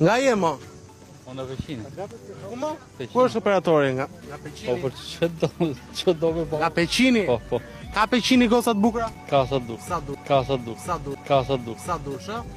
Nga je, mo? Nga peqini. Kua është operatori nga? Nga peqini. Po, nga peqini? Po, po. Ka peqini, gosat bukra? Ka sa Po, Sa Ka sa duk. Sa duk. Sa duk. Sa duk. Sa Sa duk. Sa duk. Sa Sa Sa duk. Sa Sa